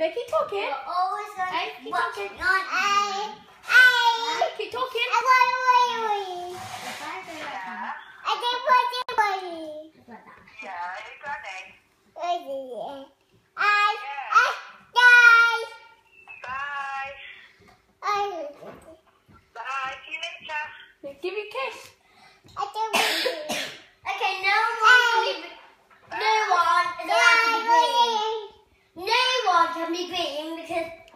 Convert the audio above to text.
Becky talking. You're always hey, keep talking. on. Hey, hey. Keep talking. I want to wait. I didn't want to wait. Yeah, you got it. I, I. Bye. Bye. Bye. Give me a kiss. can be great because.